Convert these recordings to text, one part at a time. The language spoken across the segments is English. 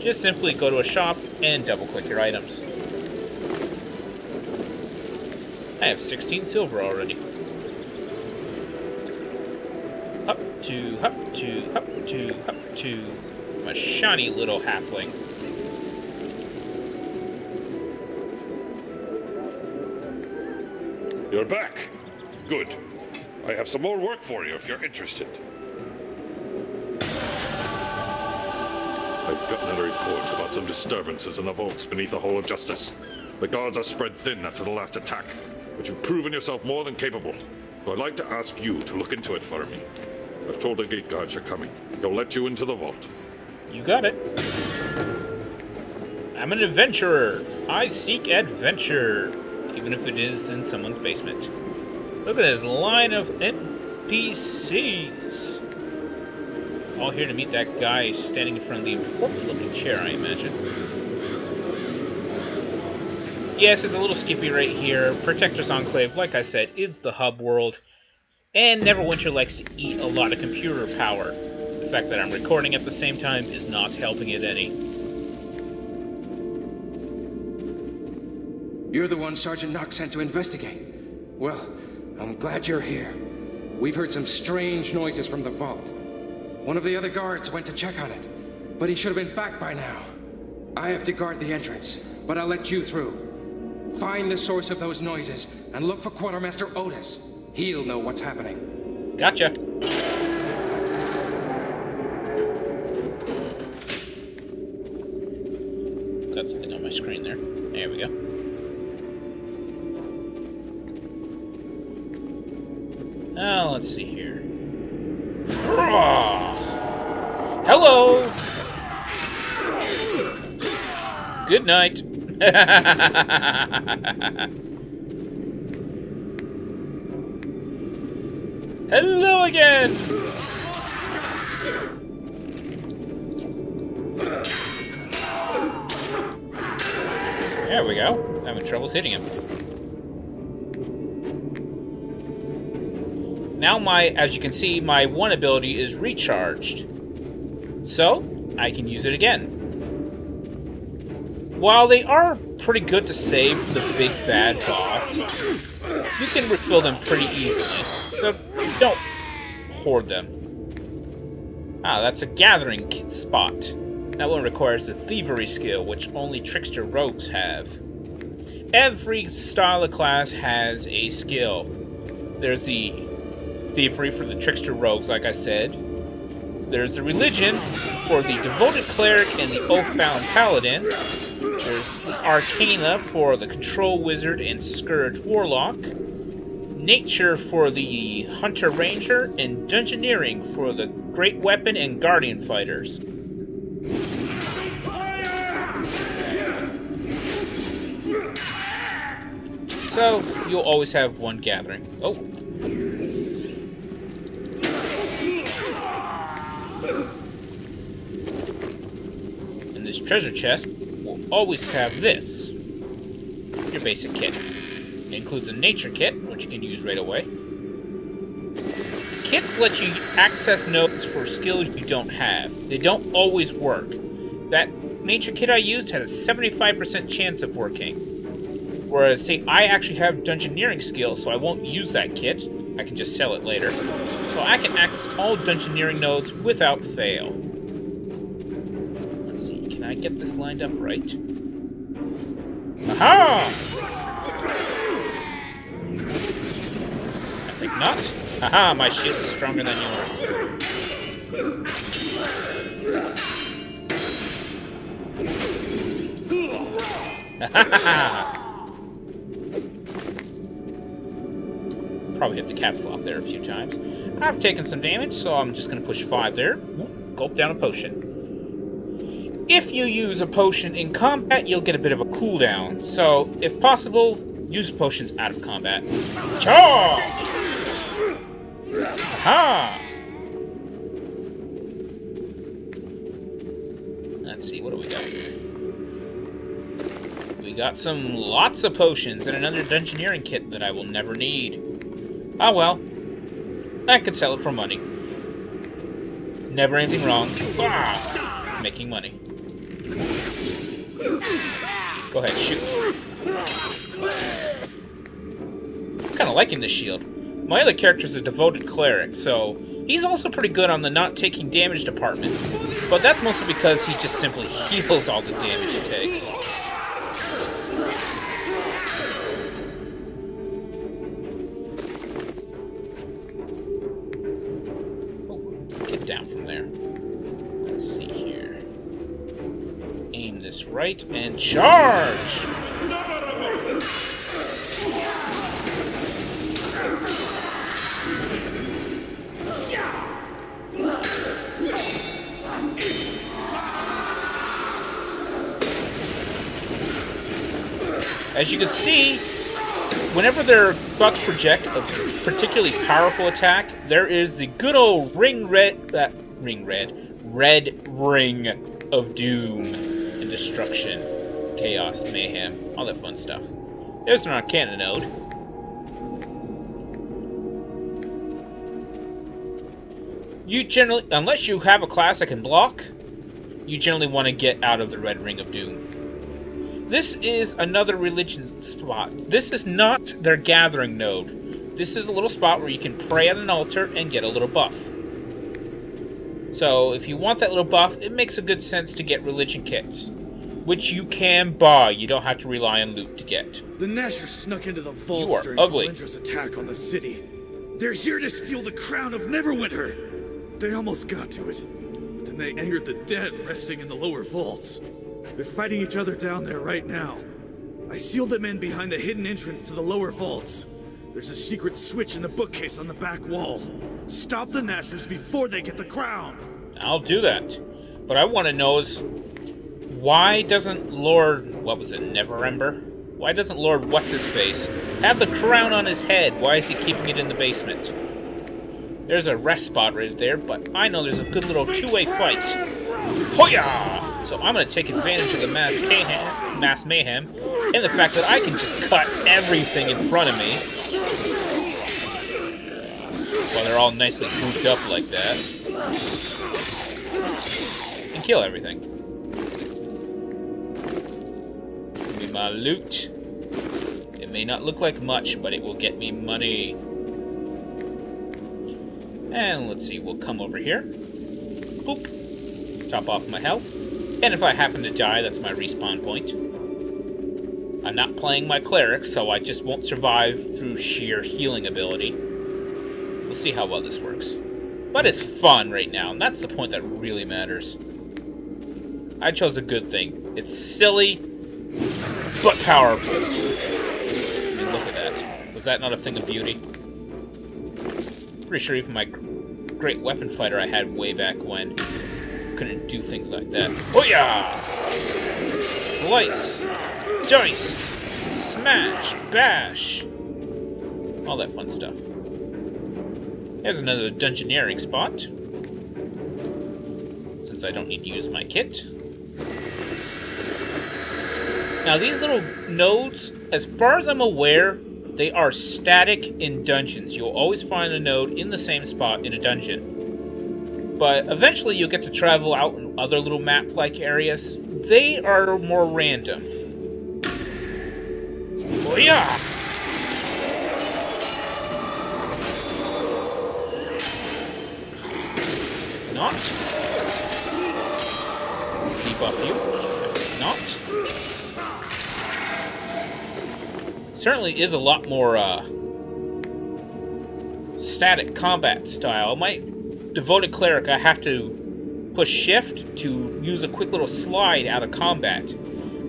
just simply go to a shop and double-click your items. I have 16 silver already. Up to, up to, up to, up to. I'm a shiny little halfling. You're back. Good. I have some more work for you if you're interested. I've gotten a report about some disturbances in the vaults beneath the Hall of Justice. The guards are spread thin after the last attack, but you've proven yourself more than capable. So I'd like to ask you to look into it for me. I've told the gate guards you're coming. They'll let you into the vault. You got it. I'm an adventurer. I seek adventure, even if it is in someone's basement. Look at this line of NPCs. All here to meet that guy standing in front of the important-looking chair, I imagine. Yes, it's a little skippy right here. Protectors Enclave, like I said, is the hub world. And Neverwinter likes to eat a lot of computer power. The fact that I'm recording at the same time is not helping it any. You're the one Sergeant Knox sent to investigate. Well, I'm glad you're here. We've heard some strange noises from the vault. One of the other guards went to check on it, but he should have been back by now. I have to guard the entrance, but I'll let you through. Find the source of those noises and look for Quartermaster Otis. He'll know what's happening. Gotcha. Got something on my screen there. There we go. Now, let's see here. Hello! Good night. Hello again! There we go. Having troubles hitting him. Now my, as you can see, my one ability is recharged. So, I can use it again. While they are pretty good to save the big bad boss, you can refill them pretty easily. So, don't hoard them. Ah, that's a gathering spot. That one requires a thievery skill, which only trickster rogues have. Every style of class has a skill. There's the thievery for the trickster rogues, like I said. There's the religion for the devoted cleric and the oath-bound paladin. There's arcana for the control wizard and scourge warlock. Nature for the hunter ranger, and dungeoneering for the great weapon and guardian fighters. So, you'll always have one gathering. Oh. Treasure chest will always have this. Your basic kits. It includes a nature kit, which you can use right away. Kits let you access nodes for skills you don't have. They don't always work. That nature kit I used had a 75% chance of working. Whereas, say, I actually have dungeoneering skills, so I won't use that kit. I can just sell it later. So I can access all dungeoneering nodes without fail. Get this lined up right? Aha! I think not. Haha, my shield's stronger than yours. Probably hit the caps lock there a few times. I've taken some damage, so I'm just going to push 5 there. Gulp down a potion. If you use a potion in combat, you'll get a bit of a cooldown. So, if possible, use potions out of combat. Charge! Aha! Let's see, what do we got here? We got some lots of potions and another dungeoneering kit that I will never need. Ah well. I could sell it for money. Never anything wrong. Ah, making money. Go ahead, shoot. Kind of liking the shield. My other character is a devoted cleric, so he's also pretty good on the not taking damage department. But that's mostly because he just simply heals all the damage he takes. Right and charge! As you can see, whenever they're project a particularly powerful attack, there is the good old ring red, uh, ring red, red ring of doom destruction, chaos, mayhem, all that fun stuff. There's an Arcana node. You generally, unless you have a class that can block, you generally want to get out of the red ring of doom. This is another religion spot. This is not their gathering node. This is a little spot where you can pray at an altar and get a little buff. So if you want that little buff, it makes a good sense to get religion kits. Which you can buy. You don't have to rely on loot to get. The Nashers snuck into the vault during ugly. Valindra's attack on the city. They're here to steal the crown of Neverwinter. They almost got to it. But then they angered the dead resting in the lower vaults. They're fighting each other down there right now. I sealed them in behind the hidden entrance to the lower vaults. There's a secret switch in the bookcase on the back wall. Stop the Nashers before they get the crown. I'll do that. But I want to know is why doesn't Lord what was it, Neverember? Why doesn't Lord what's his face have the crown on his head? Why is he keeping it in the basement? There's a rest spot right there, but I know there's a good little two-way fight. Hoya! So I'm gonna take advantage of the mass mayhem, mass mayhem, and the fact that I can just cut everything in front of me. While they're all nicely grouped up like that and kill everything. My loot. It may not look like much, but it will get me money. And let's see, we'll come over here. Boop. Top off my health. And if I happen to die, that's my respawn point. I'm not playing my cleric, so I just won't survive through sheer healing ability. We'll see how well this works. But it's fun right now, and that's the point that really matters. I chose a good thing. It's silly, but powerful. I mean, look at that. Was that not a thing of beauty? Pretty sure even my great weapon fighter I had way back when couldn't do things like that. Oh yeah! Slice! Dice! Smash! Bash! All that fun stuff. There's another dungeoneering spot. Since I don't need to use my kit. Now these little nodes, as far as I'm aware, they are static in dungeons. You'll always find a node in the same spot in a dungeon. But eventually you'll get to travel out in other little map-like areas. They are more random. Oh yeah! Not. Debuff you. Not. Certainly is a lot more, uh, static combat style. My devoted cleric, I have to push shift to use a quick little slide out of combat.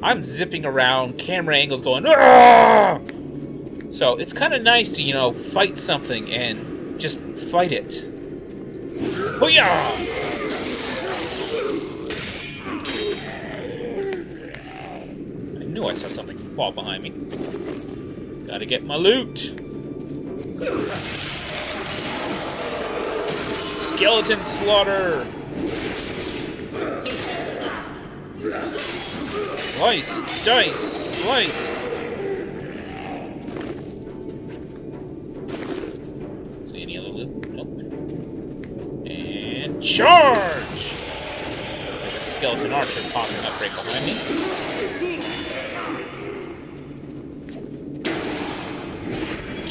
I'm zipping around, camera angles going, "Argh!" So it's kind of nice to, you know, fight something and just fight it. Hoo-yah! I knew I saw something fall behind me. Gotta get my loot. Skeleton slaughter! Slice! Dice! Slice! See any other loot? Nope. And charge! There's a skeleton archer popping up right behind me.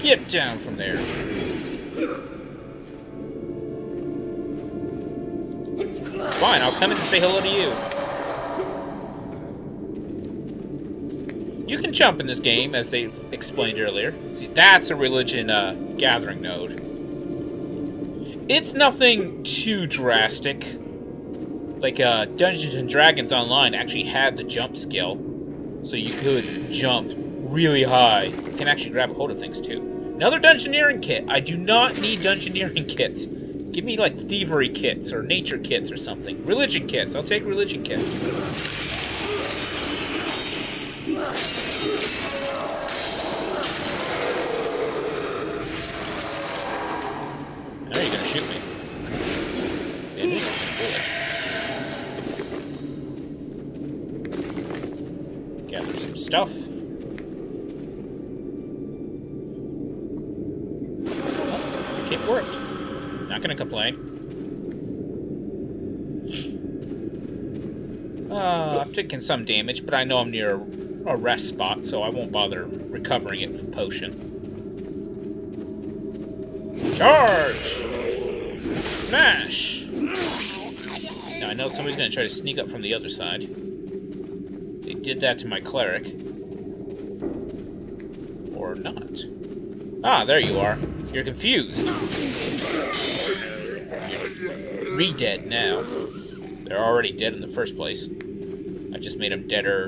Get down from there. Fine, I'll come in and say hello to you. You can jump in this game, as they explained earlier. See, that's a religion uh, gathering node. It's nothing too drastic. Like, uh, Dungeons and Dragons Online actually had the jump skill, so you could jump really high. You can actually grab a hold of things, too. Another Dungeoneering kit. I do not need Dungeoneering kits. Give me, like, thievery kits or nature kits or something. Religion kits. I'll take religion kits. I know you're gonna shoot me. Gather some stuff. It worked. Not gonna complain. Uh, I'm taking some damage, but I know I'm near a rest spot, so I won't bother recovering it from potion. Charge! Smash! Now I know somebody's gonna try to sneak up from the other side. They did that to my cleric. Or not. Ah, there you are. You're confused. You're re-dead now. They're already dead in the first place. I just made them deader.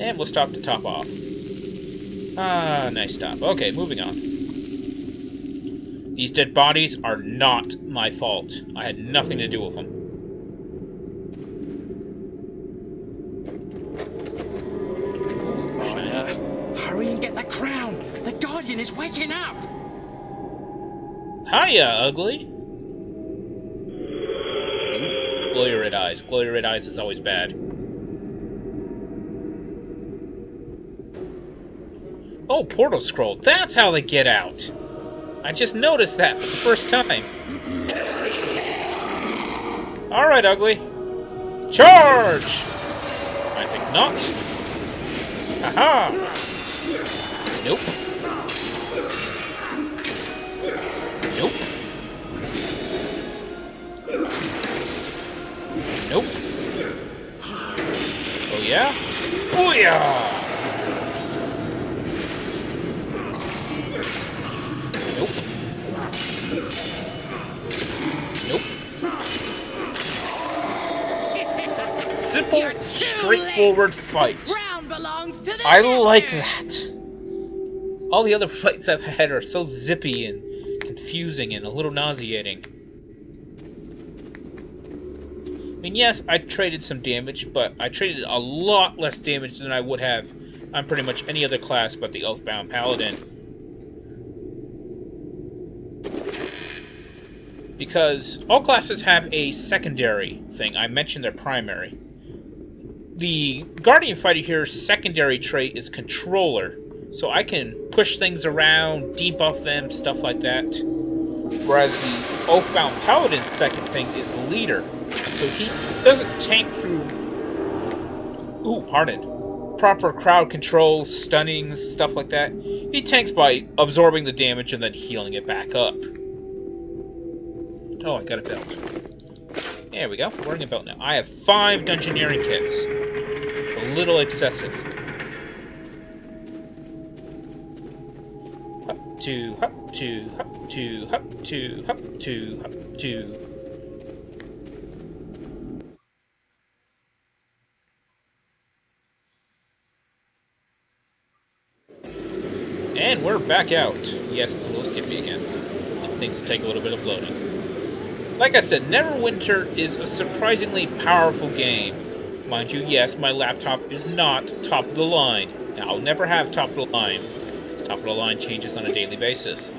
And we'll stop to top off. Ah, nice stop. Okay, moving on. These dead bodies are not my fault. I had nothing to do with them. Hiya, ugly! Glow your red eyes. Glow your red eyes is always bad. Oh, portal scroll. That's how they get out. I just noticed that for the first time. Alright, ugly. Charge! I think not. Haha! Nope. Nope. Nope. Oh yeah? Oh, Booyah! Nope. Nope. Simple, straightforward fight. Belongs to the I like that. All the other fights I've had are so zippy and confusing and a little nauseating. I mean, yes, I traded some damage, but I traded a lot less damage than I would have on pretty much any other class but the Oathbound Paladin. Because all classes have a secondary thing. I mentioned their primary. The Guardian Fighter here's secondary trait is Controller. So I can push things around, debuff them, stuff like that. Whereas the Oathbound Paladin's second thing is Leader. So he doesn't tank through... Ooh, pardon. Proper crowd control, stunnings, stuff like that. He tanks by absorbing the damage and then healing it back up. Oh, I got a belt. There we go. Wearing a belt now. I have five Dungeoneering kits. It's a little excessive. Hup, two, hup, two, hup, two, hup, two, hup, two, hup, two. And we're back out. Yes, it's a little skippy again. Things take a little bit of loading. Like I said, Neverwinter is a surprisingly powerful game. Mind you, yes, my laptop is not top of the line. I'll never have top of the line. Top of the line changes on a daily basis.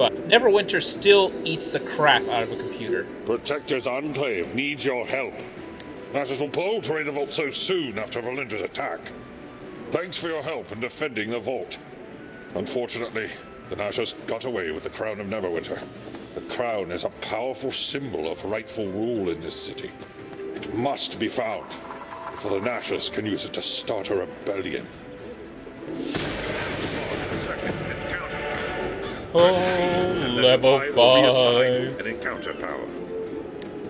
But Neverwinter still eats the crap out of a computer. Protector's Enclave needs your help. Masters will pull to raid the vault so soon after Valindra's attack. Thanks for your help in defending the vault. Unfortunately, the Nashers got away with the crown of Neverwinter. The crown is a powerful symbol of rightful rule in this city. It must be found, for the Nashers can use it to start a rebellion. Oh, level I will be assigned five. An encounter power.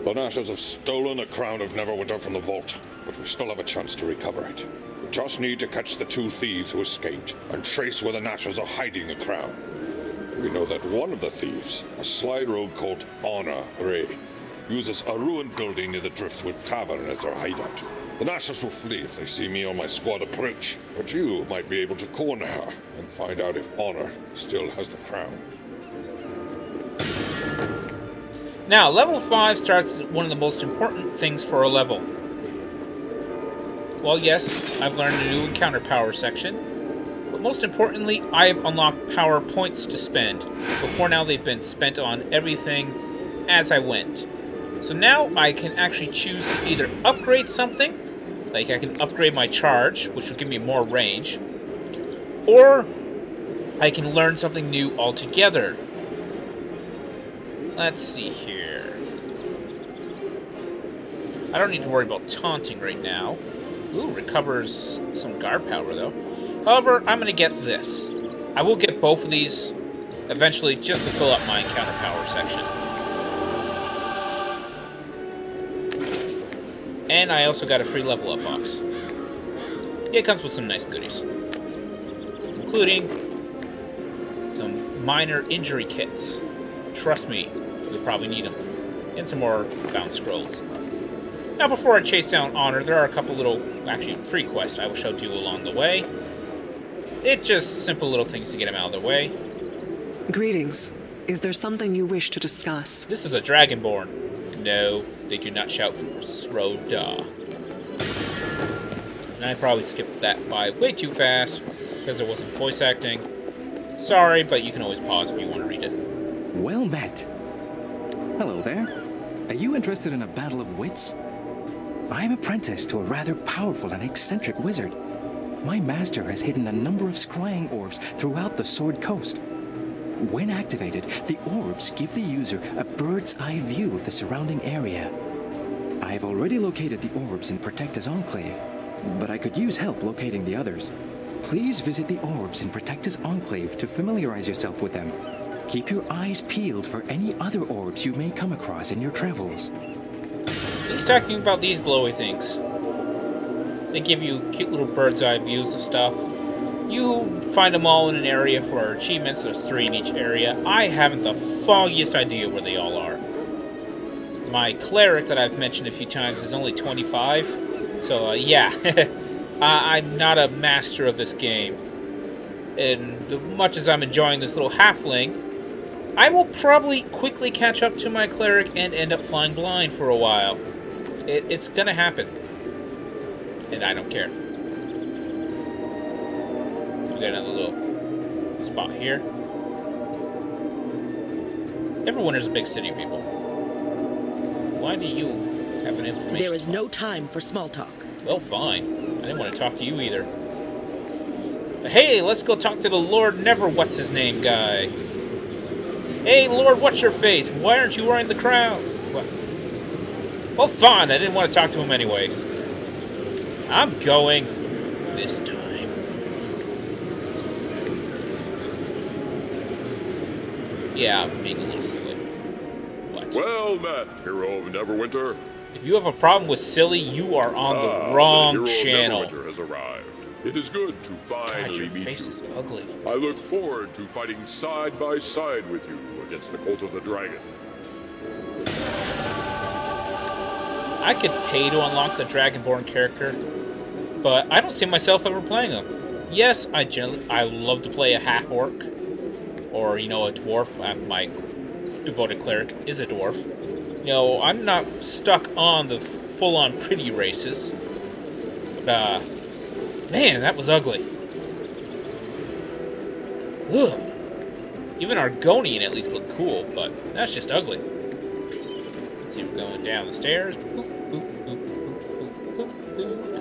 The Nashers have stolen the crown of Neverwinter from the vault, but we still have a chance to recover it. We just need to catch the two thieves who escaped and trace where the Nashers are hiding the crown. We know that one of the thieves, a sly rogue called Honor Ray, uses a ruined building near the Driftwood Tavern as their hideout. The Nashers will flee if they see me or my squad approach, but you might be able to corner her and find out if Honor still has the crown. Now, level 5 starts one of the most important things for a level. Well, yes, I've learned a new encounter power section, but most importantly, I've unlocked power points to spend. Before now, they've been spent on everything as I went. So now I can actually choose to either upgrade something, like I can upgrade my charge, which will give me more range, or I can learn something new altogether. Let's see here. I don't need to worry about taunting right now. Ooh, recovers some guard power though. However, I'm going to get this. I will get both of these eventually just to fill up my encounter power section. And I also got a free level up box. Yeah, it comes with some nice goodies. Including some minor injury kits. Trust me, you'll probably need them. And some more bound scrolls. Now, before I chase down Honor, there are a couple little, actually three quests I will show to you along the way. It's just simple little things to get him out of the way. Greetings. Is there something you wish to discuss? This is a Dragonborn. No, they do not shout for Sroda. And I probably skipped that by way too fast, because it wasn't voice acting. Sorry, but you can always pause if you want to read it. Well met. Hello there. Are you interested in a battle of wits? I am apprenticed to a rather powerful and eccentric wizard. My master has hidden a number of scrying orbs throughout the Sword Coast. When activated, the orbs give the user a bird's eye view of the surrounding area. I have already located the orbs in Protector's Enclave, but I could use help locating the others. Please visit the orbs in Protector's Enclave to familiarize yourself with them. Keep your eyes peeled for any other orbs you may come across in your travels. He's talking about these glowy things. They give you cute little bird's eye views of stuff. You find them all in an area for achievements. There's three in each area. I haven't the foggiest idea where they all are. My cleric that I've mentioned a few times is only 25. So, uh, yeah. I- I'm not a master of this game. And the, much as I'm enjoying this little halfling, I will probably quickly catch up to my cleric and end up flying blind for a while. It, it's gonna happen. And I don't care. We got another little spot here. Everyone is a big city, people. Why do you have an information? There is no time for small talk. Well, fine. I didn't want to talk to you either. Hey, let's go talk to the Lord Never What's His Name guy. Hey, Lord, what's your face? Why aren't you wearing the crown? What? Well, fine. I didn't want to talk to him anyways. I'm going this time. Yeah, I'm being a little silly. What? Well met, hero of Neverwinter. If you have a problem with silly, you are on Ah, the wrong the hero channel. of Neverwinter has arrived. It is good to God, finally your meet face you. is ugly. I look forward to fighting side by side with you against the Cult of the Dragon. I could pay to unlock the Dragonborn character, but I don't see myself ever playing him. Yes, I generally I love to play a half orc, or you know a dwarf. Uh, My devoted cleric is a dwarf. You know, I'm not stuck on the full-on pretty races. But, uh, man, that was ugly. Ugh. Even Argonian at least looked cool, but that's just ugly. Let's see, we're going down the stairs. Boop, boop, boop, boop, boop, boop, boop.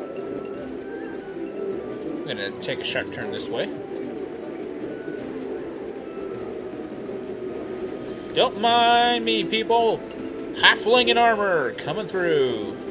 I'm gonna take a sharp turn this way. Don't mind me, people. Halfling in armor coming through.